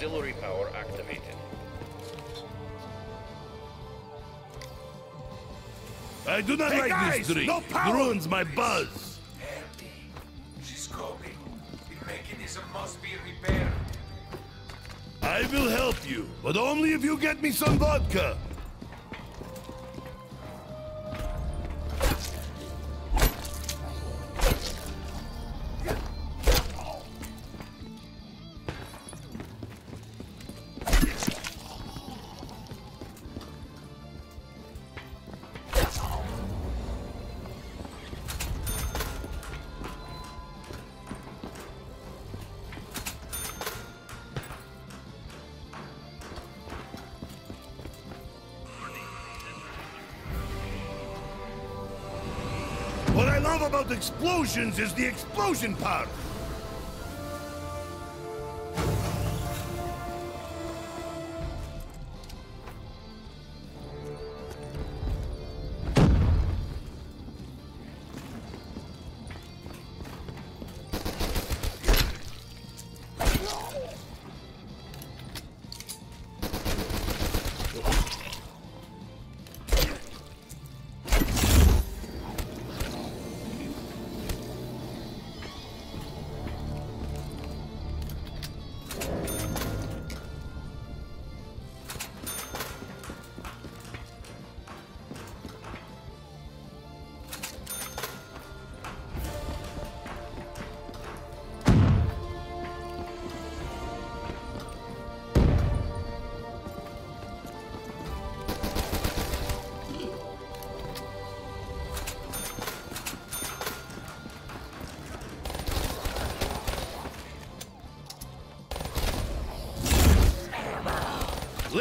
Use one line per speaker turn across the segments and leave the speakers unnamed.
Main power offline. Auxiliary power activated.
I do not
Hey,
like
guys,
this drink.
no
it ruins my buzz.
Empty. She's coming. The mechanism must be repaired.
I will help you, but only if you get me some vodka. About explosions is the explosion part.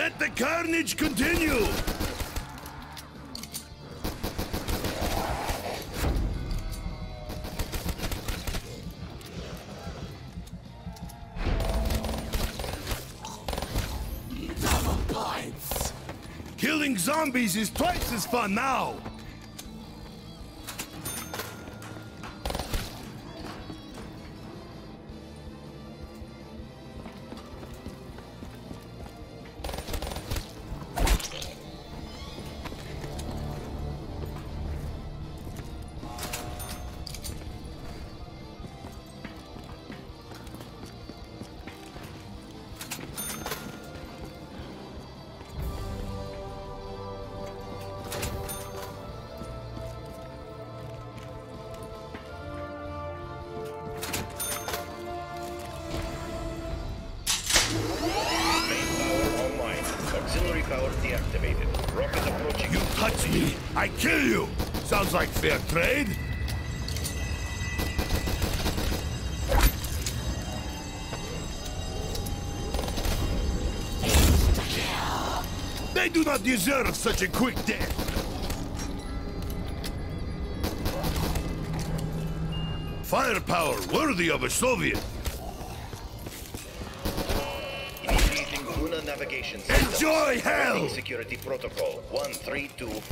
Let the carnage continue! Killing zombies is twice as fun now! Sounds like fair trade. They do not deserve such a quick death. Firepower worthy of a Soviet.
Navigation.
Enjoy hell!
Security protocol 13255.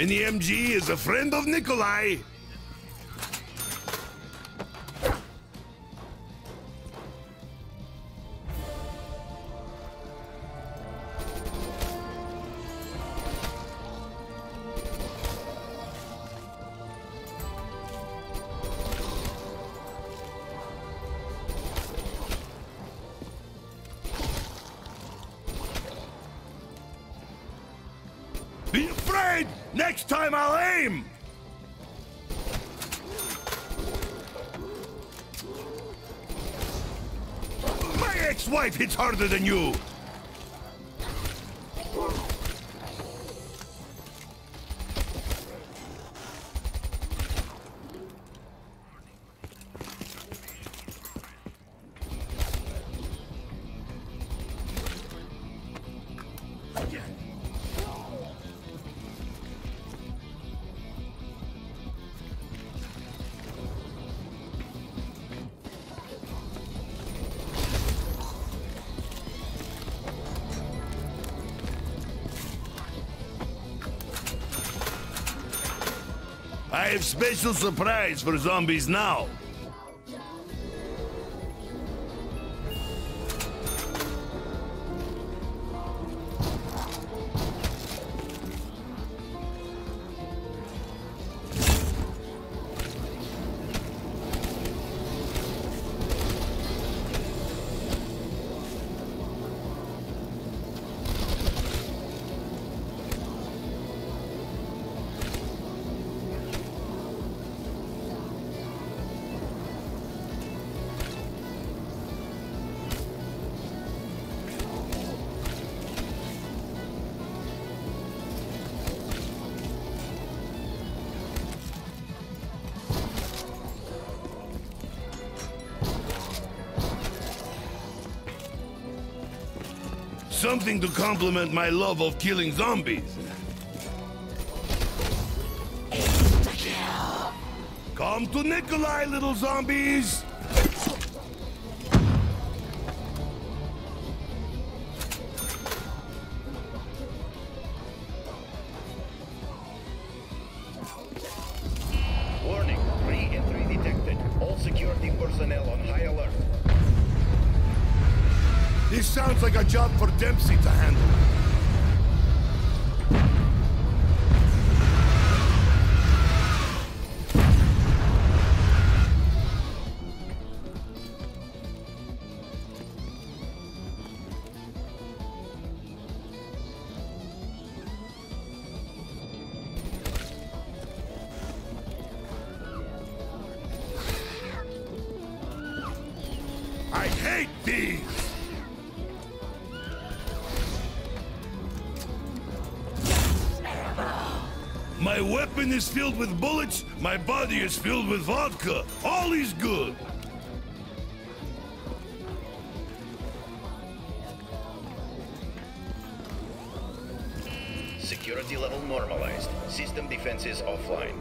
And the MG is a friend of Nikolai. Harder than you! I have special surprise for zombies now. Something to complement my love of killing zombies. Come to Nikolai, little zombies! Sounds like a job for Dempsey to handle. Is filled with bullets, my body is filled with vodka. All is good.
Security level normalized. System defenses offline.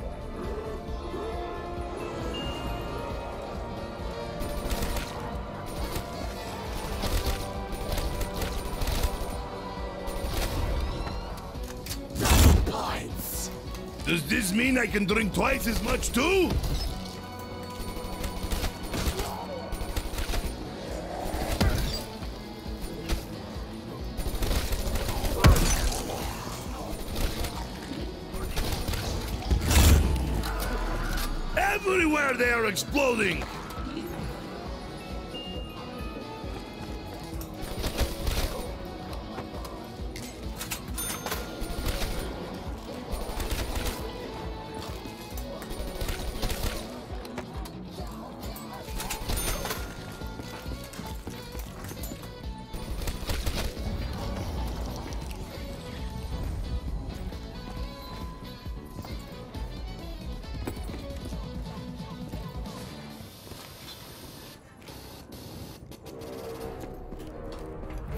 Mean I can drink twice as much too? Everywhere they are exploding!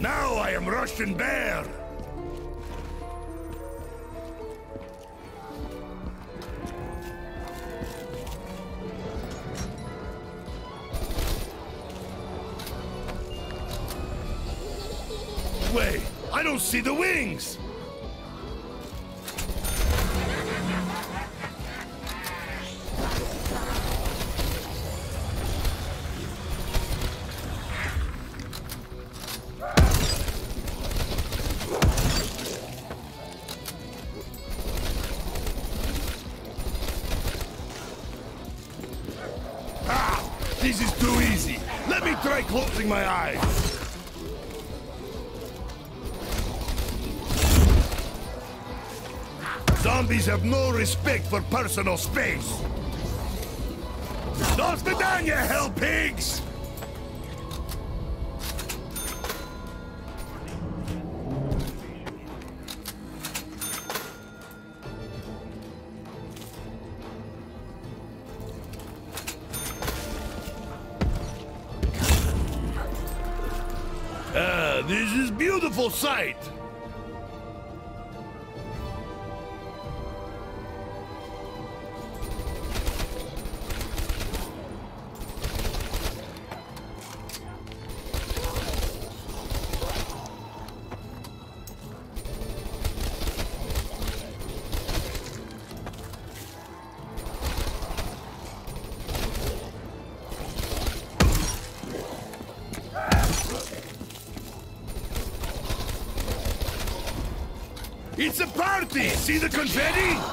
Now I am Russian Bear! have no respect for personal space. Lost the done, you hell pigs! Ah, this is beautiful sight. See the confetti?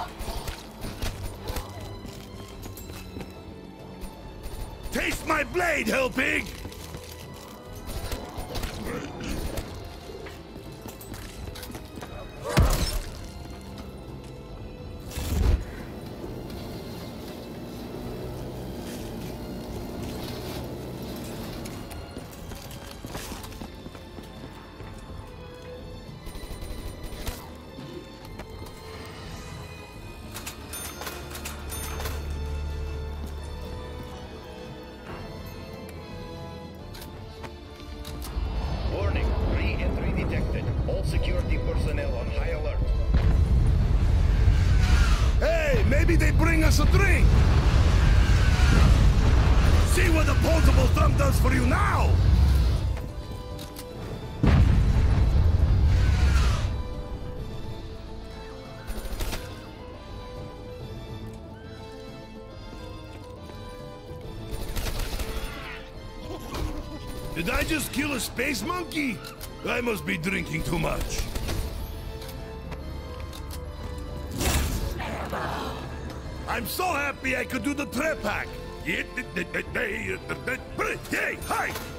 Thumb for you now! Did I just kill a space monkey? I must be drinking too much. I'm so happy I could do the trepak. Uh, uh, Hey, hi!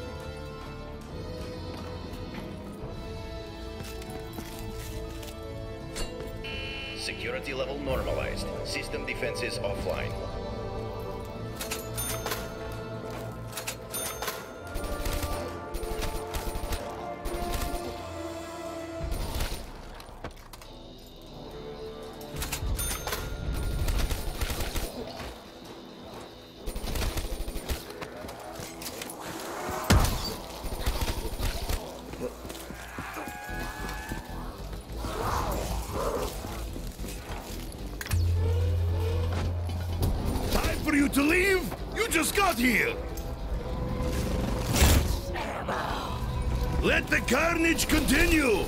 Got here! Let the carnage continue!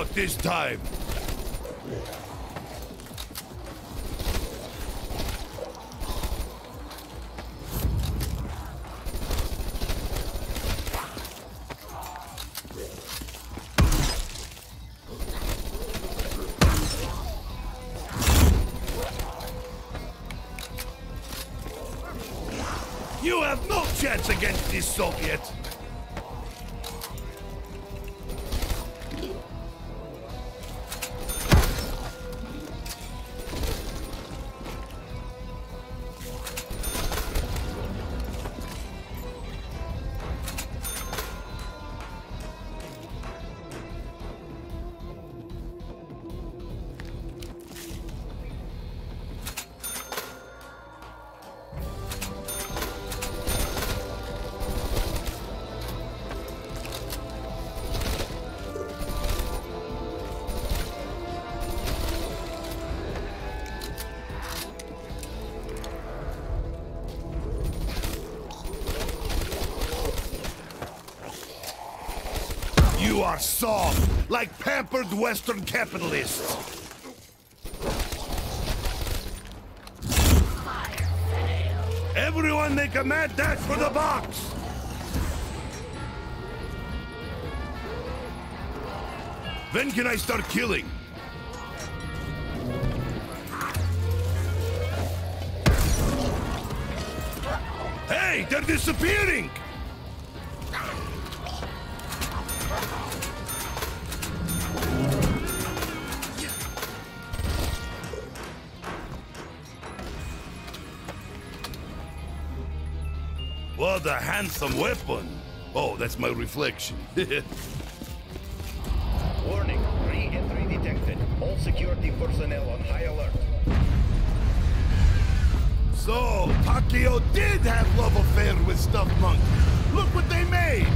Out this time! Are soft, like pampered Western capitalists. Everyone make a mad dash for the box! When can I start killing? Hey, they're disappearing! Handsome weapon! Oh, that's my reflection.
Warning, re-entry detected. All security personnel on high alert.
so, Takeo did have love affair with Stuffed Monkey. Look what they made!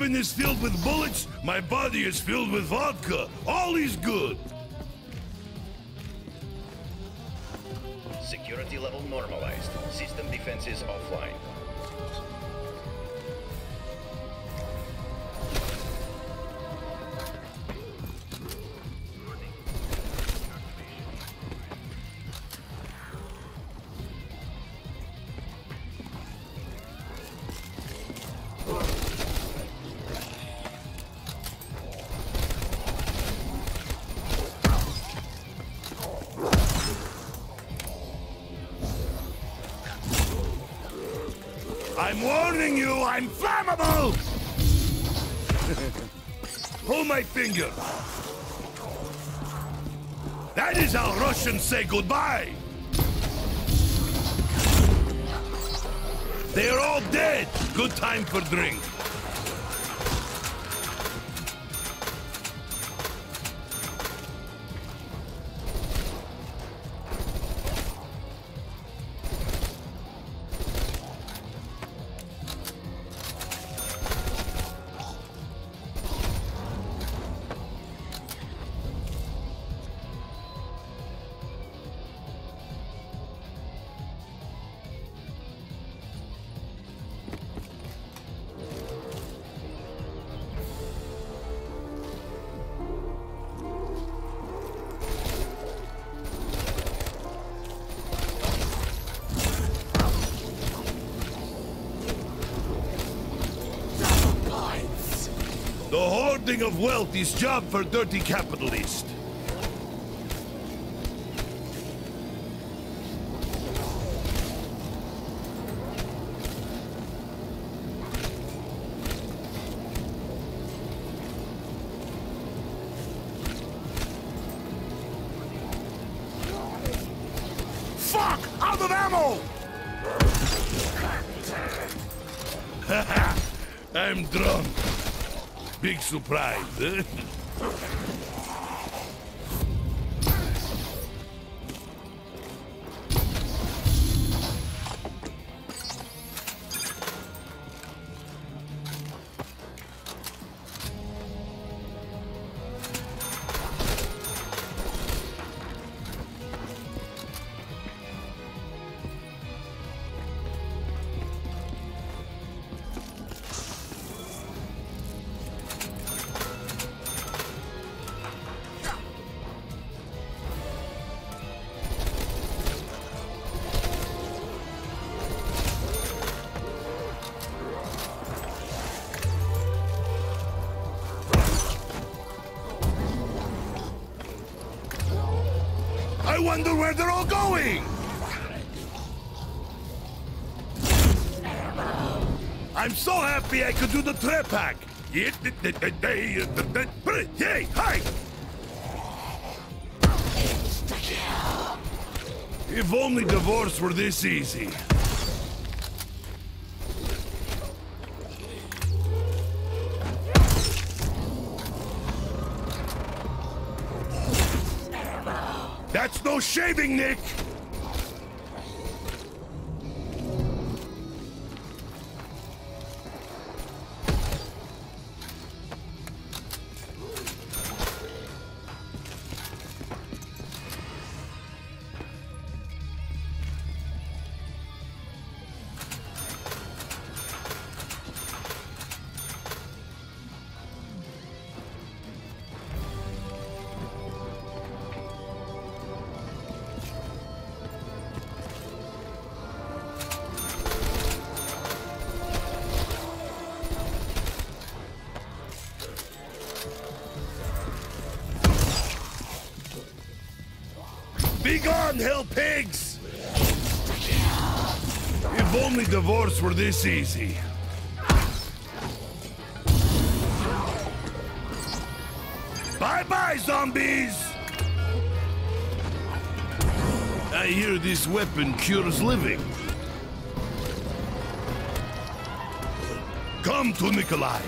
Weapon is filled with bullets, my body is filled with vodka. All is good.
Security level normalized. System defenses offline.
You, I'm flammable! Pull my finger. That is how Russians say goodbye. They are all dead. Good time for drink. Hoarding of wealth is job for dirty capitalist. Surprise, eh? wonder where they're all going! I'm so happy I could do the trepak! Hey, uh, hi! If only divorce were this easy. Shaving, Nick! Hell pigs! If only divorce were this easy. Bye-bye, zombies! I hear this weapon cures living. Come to Nikolai.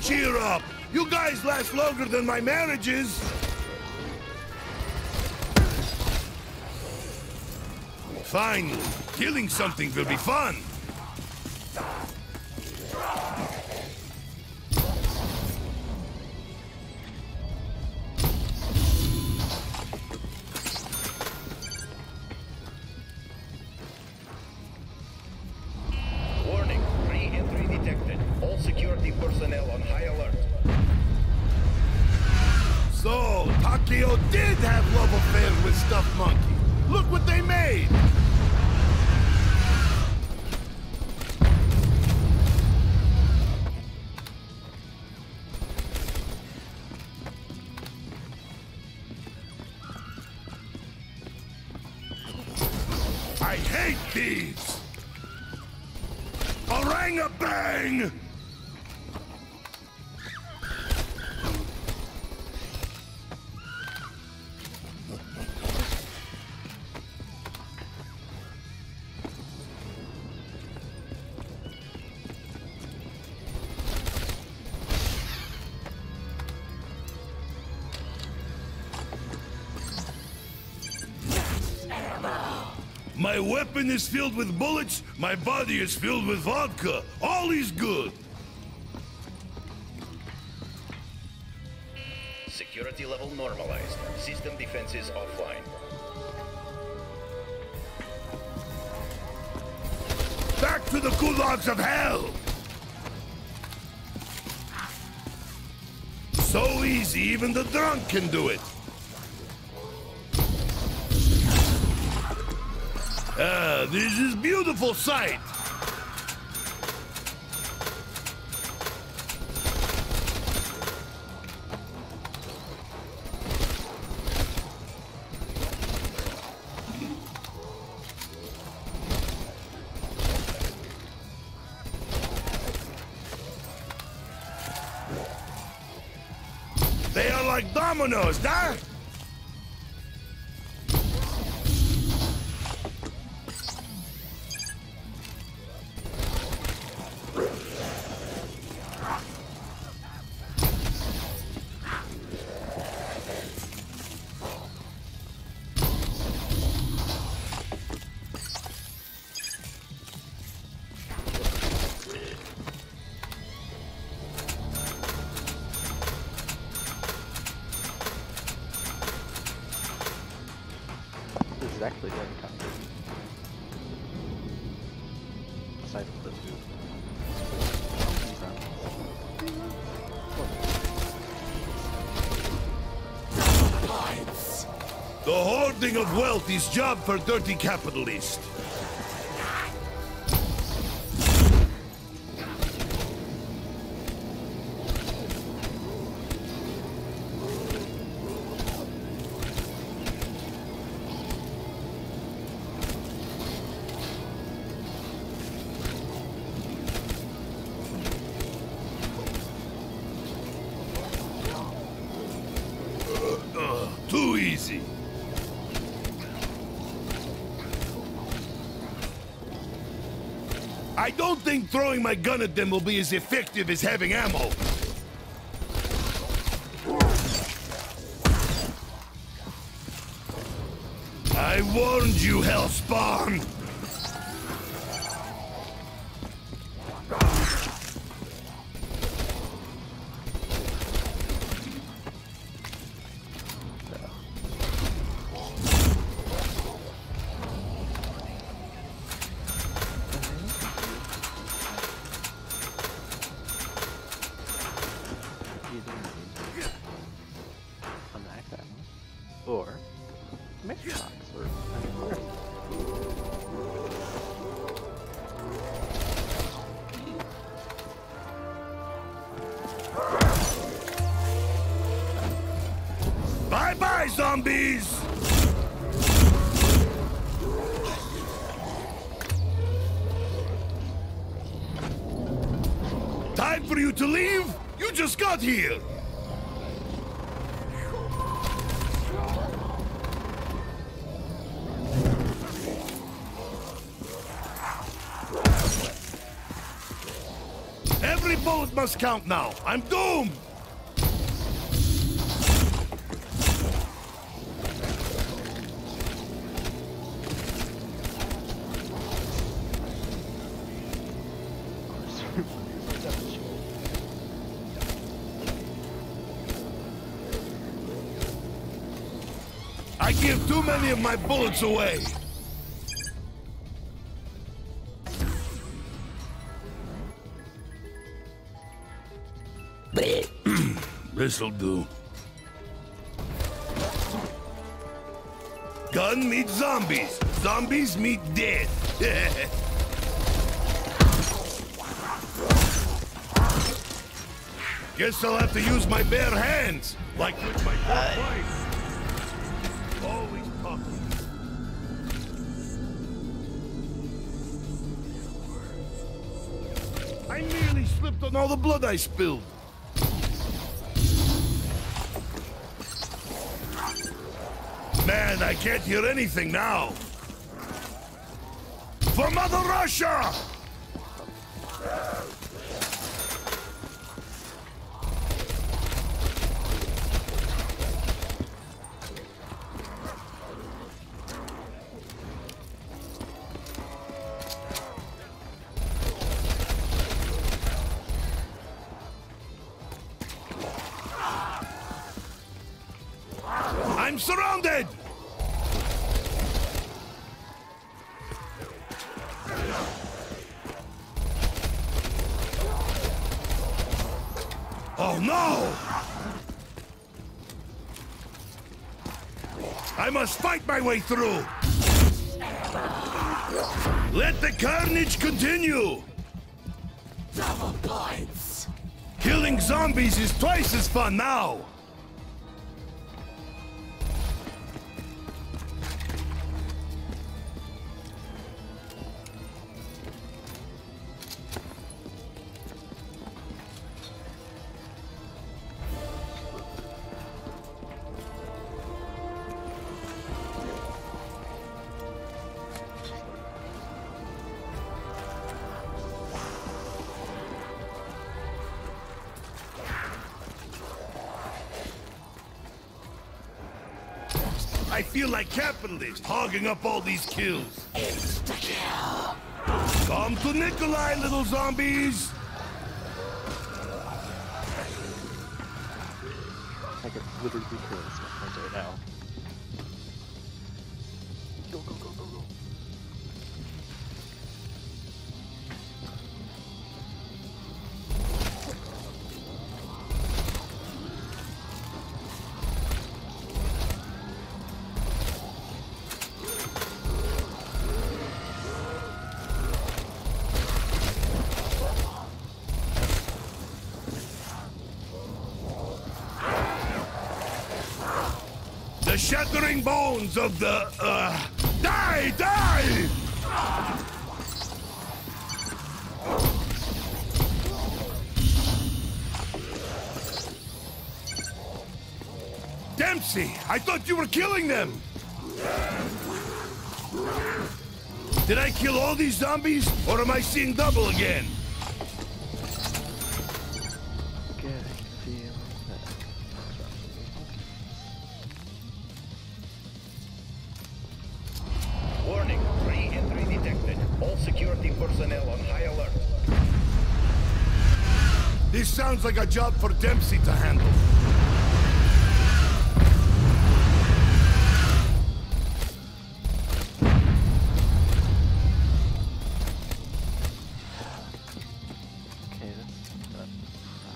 Cheer up! You guys last longer than my marriages! Finally, killing something will be fun! Takeo did have love affairs with Stuffed Monkey. Look what they made! Weapon is filled with bullets, my body is filled with vodka. All is good.
Security level normalized. System defenses offline.
Back to the gulags of hell! So easy, even the drunk can do it. Ah, this is beautiful sight. They are like dominoes, huh? Of wealth is job for dirty capitalists. My gun at them will be as effective as having ammo. I warned you, Hellspawn! Must count now. I'm doomed! I give too many of my bullets away. This'll do. Gun meets zombies. Zombies meet dead. Guess I'll have to use my bare hands, like with my good wife. Always talking. I nearly slipped on all the blood I spilled. I can't hear anything now. For Mother Russia! Way through! Let the carnage continue!
Double points.
Killing zombies is twice as fun now! I feel like capitalists hogging up all these kills.
Insta-kill.
Come to Nikolai, little zombies!
I could literally kill this one right now.
The bones of the, uh... Die! Die! Dempsey, I thought you were killing them! Did I kill all these zombies, or am I seeing double again? Sounds like a job for Dempsey to handle.
Okay.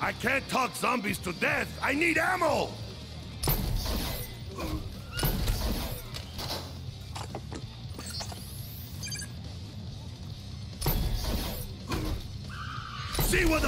I can't talk zombies to death. I need ammo.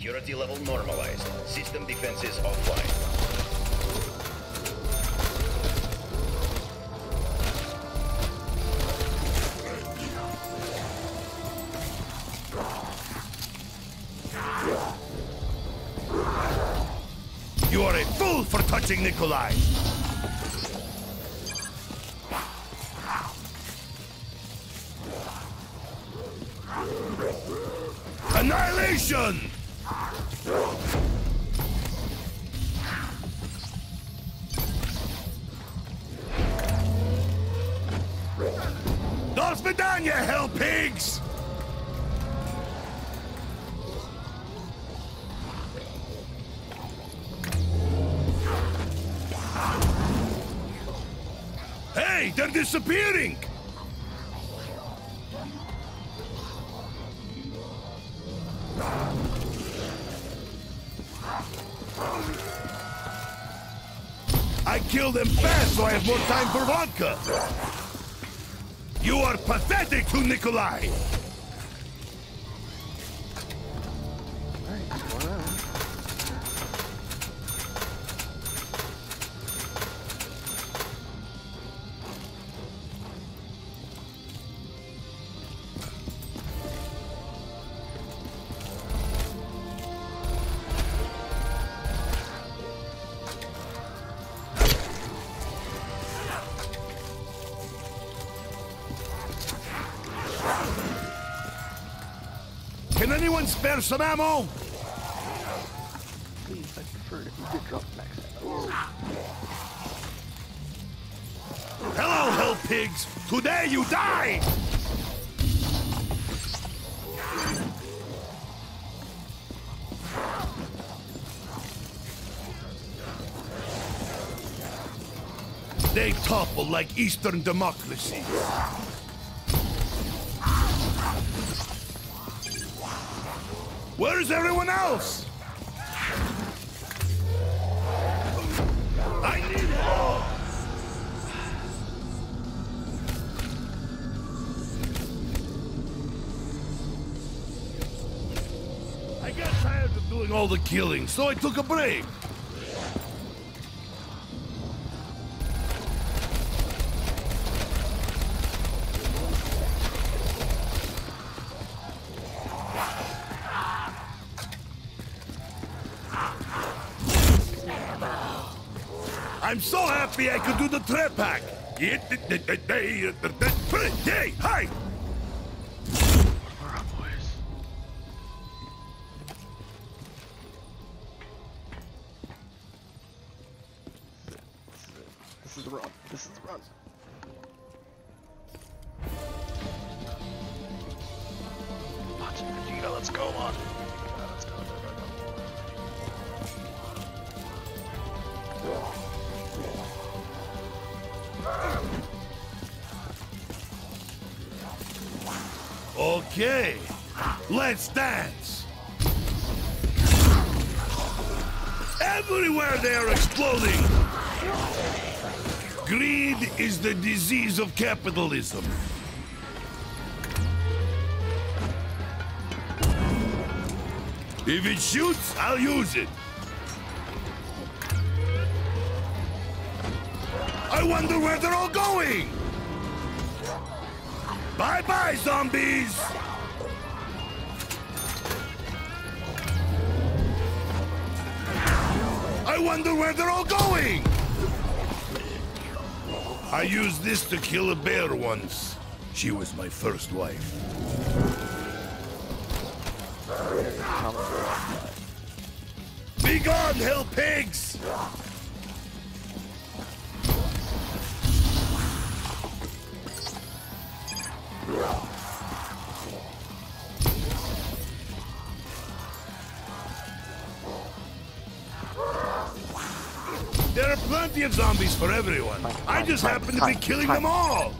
Security level normalized. System defenses offline.
You are a fool for touching Nikolai! Disappearing! I kill them fast so I have more time for vodka! You are pathetic to Nikolai! Some ammo?
Please, I prefer if you could drop max.
Hello, hell pigs! Today you die! They topple like Eastern democracies. Where is everyone else? I need help! I got tired of doing all the killing, so I took a break. Hack. Hey, hi! Okay, let's dance. Everywhere they are exploding. Greed is the disease of capitalism. If it shoots, I'll use it. I wonder where they're all going. Bye-bye, zombies! Wonder where they're all going! I used this to kill a bear once. She was my first wife. Be gone, hell pigs! Plenty of zombies for everyone. I just happen to be killing them all.